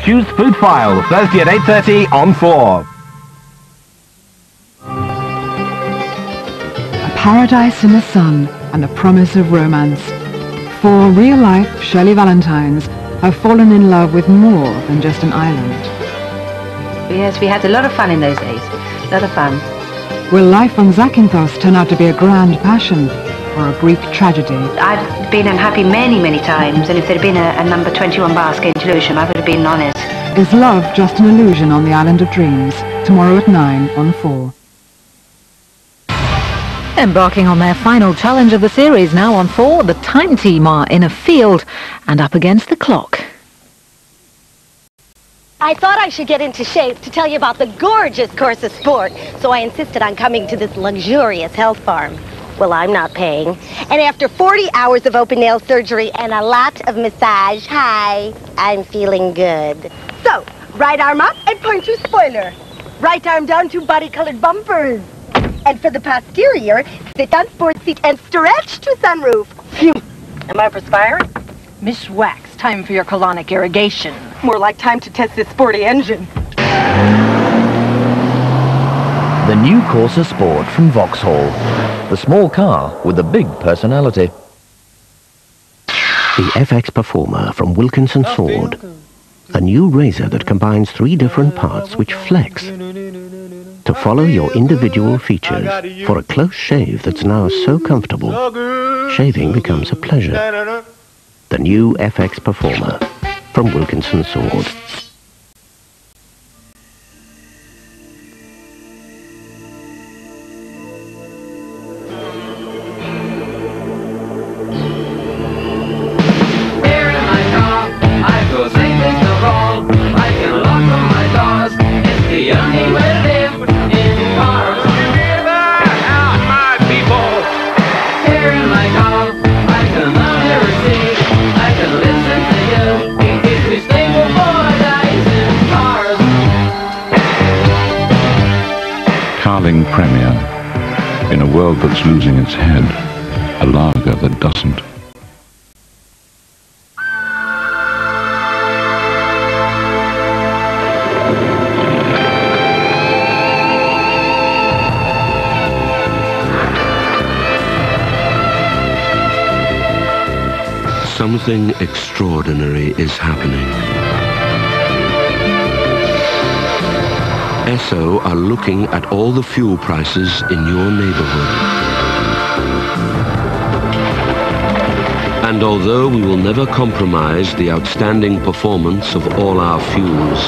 Choose Food File, Thursday at 8.30 on 4. A paradise in the sun and the promise of romance. Four real-life Shirley Valentines have fallen in love with more than just an island. Yes, we had a lot of fun in those days. A lot of fun. Will life on Zakynthos turn out to be a grand passion or a Greek tragedy? I've been unhappy many, many times, and if there'd been a, a number 21 basket into Lewisham, I would have been honest. Is love just an illusion on the Island of Dreams? Tomorrow at 9 on 4. Embarking on their final challenge of the series now on 4, the Time Team are in a field and up against the clock. I thought I should get into shape to tell you about the gorgeous Corsa Sport, so I insisted on coming to this luxurious health farm. Well, I'm not paying. And after 40 hours of open nail surgery and a lot of massage, hi, I'm feeling good. So, right arm up and point to spoiler. Right arm down to body-colored bumpers. And for the posterior, sit on sports seat and stretch to sunroof. Phew. Am I perspiring? Miss Wax, time for your colonic irrigation. More like time to test this sporty engine. The new Corsa Sport from Vauxhall. The small car with the big personality. The FX Performer from Wilkinson oh, Sword. A new razor that combines three different parts which flex to follow your individual features for a close shave that's now so comfortable. Shaving becomes a pleasure. The new FX Performer from Wilkinson Sword. World that's losing its head, a lager that doesn't. Something extraordinary is happening. Esso are looking at all the fuel prices in your neighborhood. And although we will never compromise the outstanding performance of all our fuels,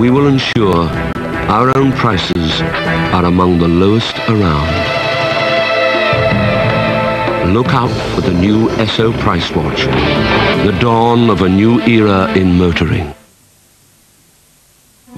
we will ensure our own prices are among the lowest around. Look out for the new Esso Price Watch, the dawn of a new era in motoring.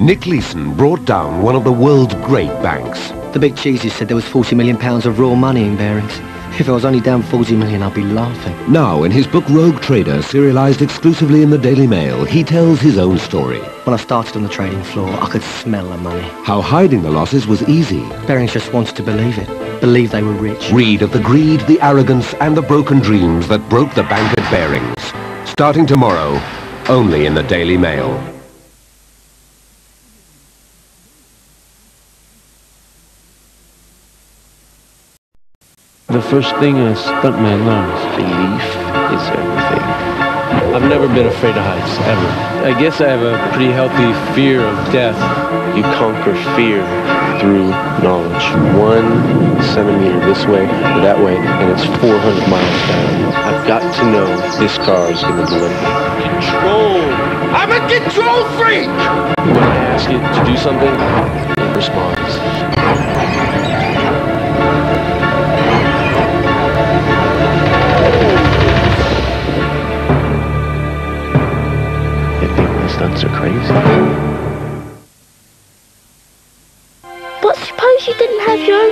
Nick Leeson brought down one of the world's great banks. The big cheeses said there was 40 million pounds of raw money in Barings. If I was only down 40 million, I'd be laughing. Now, in his book Rogue Trader, serialized exclusively in the Daily Mail, he tells his own story. When I started on the trading floor, I could smell the money. How hiding the losses was easy. Barings just wanted to believe it. Believe they were rich. Read of the greed, the arrogance, and the broken dreams that broke the bank at Barings. Starting tomorrow, only in the Daily Mail. The first thing a stuntman learns, belief is everything. I've never been afraid of heights, ever. I guess I have a pretty healthy fear of death. You conquer fear through knowledge. One centimeter this way or that way, and it's 400 miles down. I've got to know this car is going to deliver. Control! I'm a control freak! When I ask it to do something, it responds.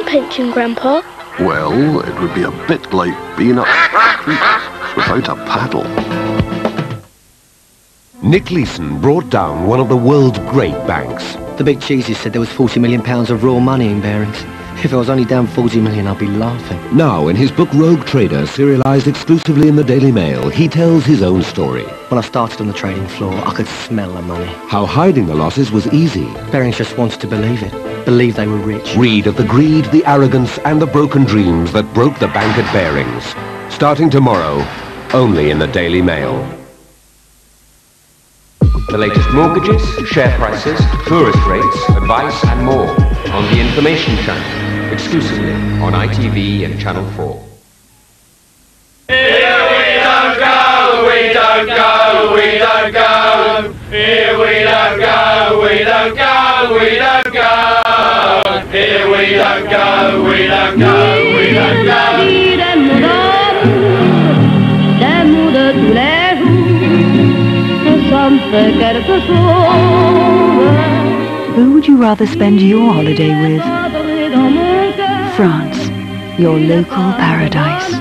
Pension, Grandpa? Well, it would be a bit like being up creek without a paddle. Nick Leeson brought down one of the world's great banks. The big cheeses said there was 40 million pounds of raw money in Barings. If I was only down 40 million, I'd be laughing. Now, in his book Rogue Trader, serialized exclusively in the Daily Mail, he tells his own story. When I started on the trading floor, I could smell the money. How hiding the losses was easy. Barings just wanted to believe it. Believe they were rich. Read of the greed, the arrogance, and the broken dreams that broke the bank at Barings. Starting tomorrow, only in the Daily Mail. The latest mortgages, share prices, tourist rates, advice and more on the Information Channel, exclusively on ITV and Channel 4. Here we don't go, we don't go, we don't go. Here we don't go, we don't go, we don't go. Here we don't go, we don't go, we don't go. You rather spend your holiday with? Dans mon cœur. France, your local paradise.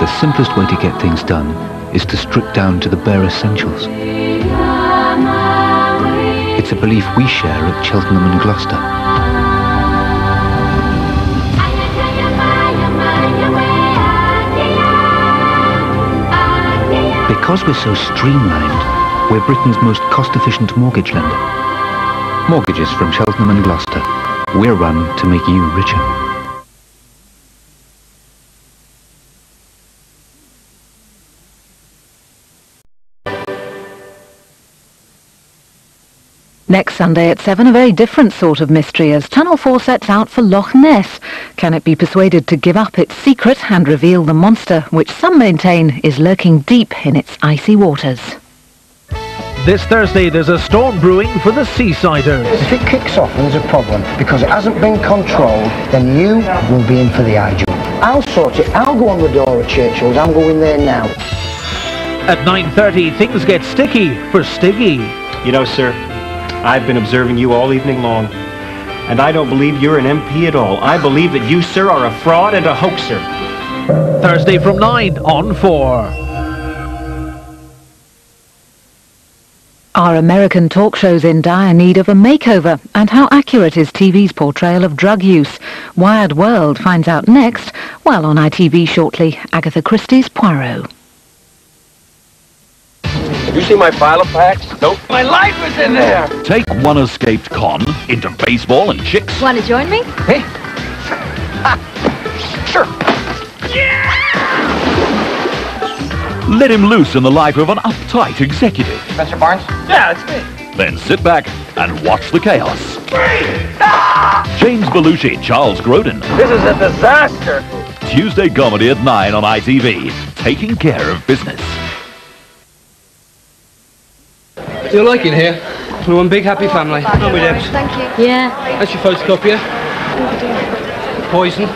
The simplest way to get things done is to strip down to the bare essentials. It's a belief we share at Cheltenham and Gloucester. Because we're so streamlined, we're Britain's most cost-efficient mortgage lender. Mortgages from Cheltenham and Gloucester. We're run to make you richer. Next Sunday at 7, a very different sort of mystery as Channel 4 sets out for Loch Ness. Can it be persuaded to give up its secret and reveal the monster, which some maintain is lurking deep in its icy waters? This Thursday, there's a storm brewing for the Seasiders. If it kicks off and there's a problem because it hasn't been controlled, then you will be in for the eye job. I'll sort it. I'll go on the door at Churchill's. I'm going there now. At 9.30, things get sticky for Stiggy. You know, sir, I've been observing you all evening long. And I don't believe you're an MP at all. I believe that you, sir, are a fraud and a hoaxer. Thursday from 9 on 4. Are American talk shows in dire need of a makeover? And how accurate is TV's portrayal of drug use? Wired World finds out next, while on ITV shortly, Agatha Christie's Poirot. Have you seen my Filofax? Nope. My life is in there! Take one escaped con into baseball and chicks. Want to join me? Hey. sure. Yeah! Let him loose in the life of an uptight executive. Mr. Barnes? Yeah, it's me. Then sit back and watch the chaos. James Belushi, Charles Grodin. This is a disaster. Tuesday comedy at 9 on ITV. Taking care of business. Do you like it here? We're one big happy family. Aren't we, Debs? Thank you. Yeah. That's your photocopier. Poison.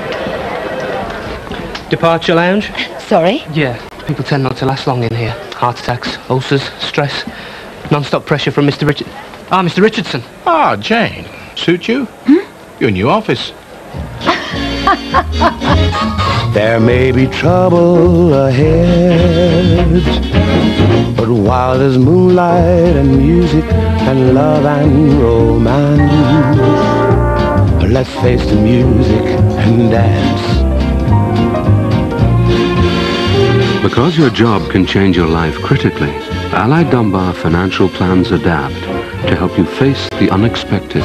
Departure lounge. Sorry? Yeah. People tend not to last long in here. Heart attacks, ulcers, stress. Non-stop pressure from Mr. Richard... Ah, Mr. Richardson. Ah, Jane. Suit you? Hmm? Your new office. There may be trouble ahead, but while there's moonlight and music and love and romance, let's face the music and dance. Because your job can change your life critically, Allied Dunbar Financial Plans adapt to help you face the unexpected.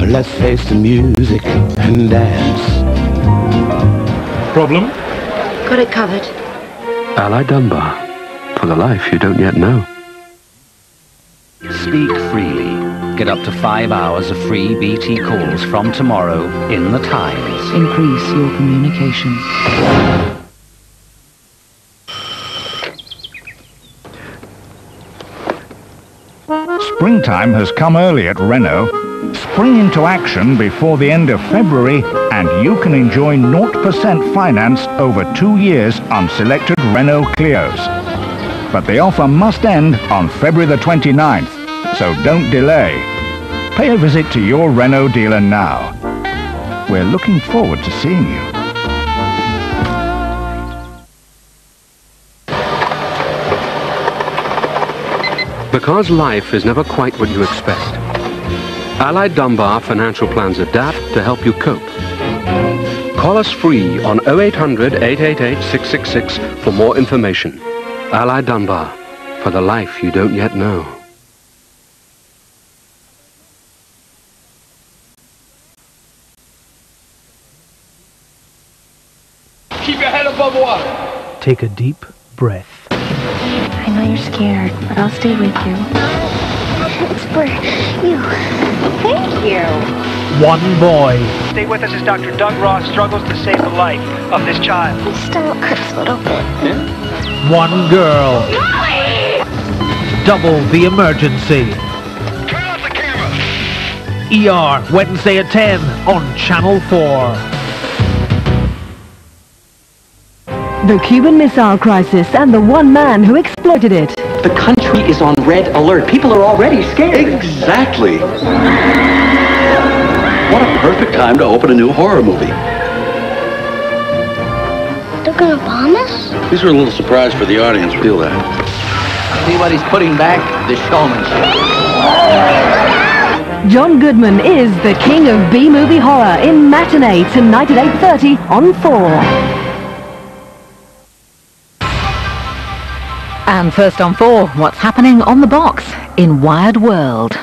Let's face the music and dance. Problem? Got it covered. Allied Dunbar, for the life you don't yet know. Speak freely. Get up to five hours of free BT calls from tomorrow in the Times. Increase your communication. Springtime has come early at Renault. Spring into action before the end of February and you can enjoy 0% finance over two years on selected Renault Clios. But the offer must end on February the 29th, so don't delay. Pay a visit to your Renault dealer now. We're looking forward to seeing you. Because life is never quite what you expect. Allied Dunbar financial plans adapt to help you cope. Call us free on 0800 888 666 for more information. Allied Dunbar, for the life you don't yet know. Keep your head above water. Take a deep breath. I know you're scared, but I'll stay with you. It's for you. Thank you. One boy. Stay with us as Dr. Doug Ross struggles to save the life of this child. My stomach hurts a little bit. One girl. Double the emergency. ER, Wednesday at 10 on Channel 4. The Cuban Missile Crisis and the one man who exploited it. The country is on red alert. People are already scared. Exactly. What a perfect time to open a new horror movie. They're gonna bomb us? These are a little surprise for the audience. Feel that. See what he's putting back? The showmanship. John Goodman is the king of B-movie horror in Matinee tonight at 8.30 on 4. And first on four, what's happening on the box in Wired World.